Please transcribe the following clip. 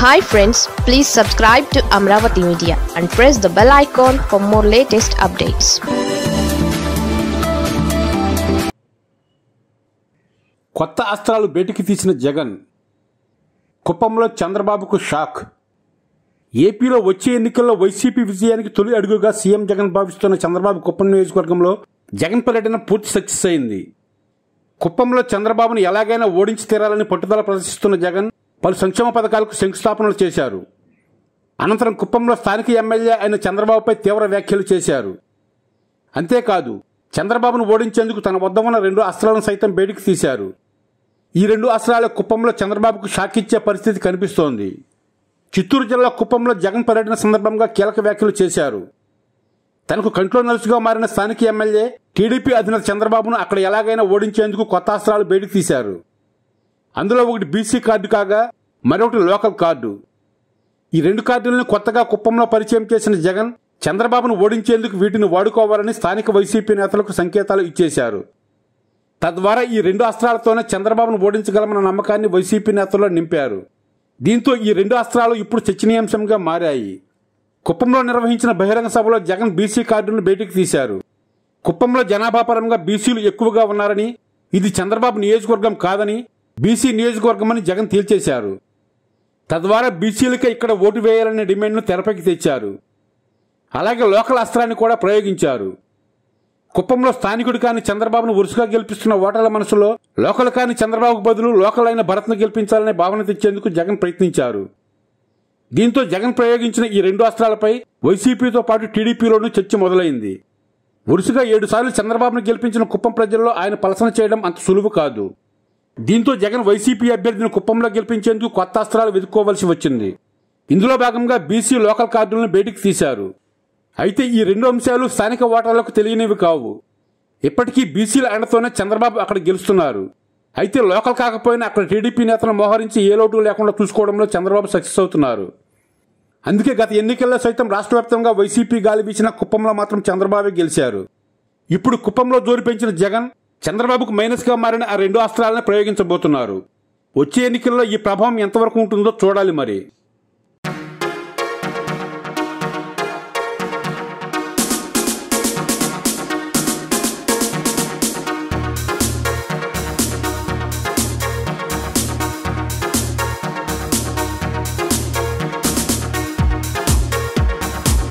Hi friends please subscribe to Amaravati media and press the bell icon for more latest updates కొత్త అస్త్రాలు బయటికి తీసిన జగన్ కుప్పంలో చంద్రబాబుకు షాక్. ఏపీలో వచ్చే ఎన్నికల్లో వైసీపీ విజయానికి తొలి అడుగుగా సీఎం జగన్ భావిస్తున్న చంద్రబాబు కుప్పం నియోజకవర్గంలో జగన్ పర్యటన పూర్తి సక్సెస్ అయింది. కుప్పంలో చంద్రబాబును ఎలాగైనా ఓడించి తీరాలని పట్టుదల ప్రదర్శిస్తున్న జగన్ పలు సంక్షేమ పథకాలకు శంకుస్థాపనలు చేశారు. అనంతరం కుప్పంలో స్థానిక ఎమ్మెల్యే అయిన చంద్రబాబుపై తీవ్ర వ్యాఖ్యలు చేశారు. అంతేకాదు చంద్రబాబును ఓడించేందుకు తన వద్ద ఉన్న రెండు అస్త్రాలను సైతం బయటికి తీశారు. ఈ రెండు అస్త్రాల కుప్పంలో చంద్రబాబుకు షాక్ ఇచ్చే పరిస్థితి కనిపిస్తోంది. చిత్తూరు జిల్లా కుప్పంలో జగన్ పర్యటన సందర్భంగా కీలక వ్యాఖ్యలు చేశారు. తనకు కంట్లో నలుసుగా మారిన స్థానిక ఎమ్మెల్యే టీడీపీ అధినేత చంద్రబాబును అక్కడ ఎలాగైనా ఓడించేందుకు కొత్త అస్త్రాలు బయటికి తీశారు. అందులో ఒకటి బీసీ కార్డు కాగా మరొకటి లోకల్ కార్డు. ఈ రెండు కార్డులను కొత్తగా కుప్పంలో పరిచయం చేసిన జగన్ చంద్రబాబును ఓడించేందుకు వీటిని వాడుకోవాలని స్థానిక వైసీపీ నేతలకు సంకేతాలు ఇచ్చేశారు. తద్వారా ఈ రెండు అస్త్రాలతోనే చంద్రబాబును ఓడించగలమన్న నమ్మకాన్ని వైసీపీ నేతల్లో నింపారు. దీంతో ఈ రెండు అస్త్రాలు ఇప్పుడు చర్చనీయాంశంగా మారాయి. కుప్పంలో నిర్వహించిన బహిరంగ సభలో జగన్ బీసీ కార్డును బయటికి తీశారు. కుప్పంలో జనాభా పరంగా బీసీలు ఎక్కువగా ఉన్నారని ఇది చంద్రబాబు నియోజకవర్గం కాదని బీసీ నియోజకవర్గమని జగన్ తేల్చేశారు. తద్వారా బీసీలకే ఇక్కడ ఓటు వేయాలనే డిమాండ్ను తెరపైకి తెచ్చారు. అలాగే లోకల్ అస్త్రాన్ని కూడా ప్రయోగించారు. కుప్పంలో స్థానికుడు కాని చంద్రబాబును వరుసగా గెలిపిస్తున్న ఓటర్ల మనసులో లోకల్ కాని చంద్రబాబుకు బదులు లోకల్ అయిన భరత్ను గెలిపించాలనే భావన తెచ్చేందుకు జగన్ ప్రయత్నించారు. దీంతో జగన్ ప్రయోగించిన ఈ రెండు అస్త్రాలపై వైసీపీతో పాటు టీడీపీలోనూ చర్చ మొదలైంది. వరుసగా ఏడుసార్లు చంద్రబాబును గెలిపించిన కుప్పం ప్రజల్లో ఆయన పలసన చేయడం అంత సులువు కాదు. దీంతో జగన్ వైసీపీ అభ్యర్థిని కుప్పంలో గెలిపించేందుకు కొత్త అస్త్రాలు వెతుక్కోవలసి వచ్చింది. ఇందులో భాగంగా బీసీ లోకల్ కార్డులను బయటికి తీశారు. అయితే ఈ రెండు అంశాలు స్థానిక ఓటర్లకు తెలియనివి కావు. ఇప్పటికీ బీసీల అండతోనే చంద్రబాబు అక్కడ గెలుస్తున్నారు. అయితే లోకల్ కాకపోయినా అక్కడ టీడీపీ నేతలను మోహరించి ఏ లోటు లేకుండా చూసుకోవడంలో చంద్రబాబు సక్సెస్ అవుతున్నారు. అందుకే గత ఎన్నికల్లో సైతం రాష్ట్ర వ్యాప్తంగా వైసీపీ గాలి వీసిన కుప్పంలో మాత్రం చంద్రబాబే గెలిచారు. ఇప్పుడు కుప్పంలో జోరు పెంచిన జగన్ చంద్రబాబుకు మైనస్గా మారిన ఆ రెండు అస్త్రాలను ప్రయోగించబోతున్నారు. వచ్చే ఎన్నికల్లో ఈ ప్రభావం ఎంతవరకు ఉంటుందో చూడాలి మరి.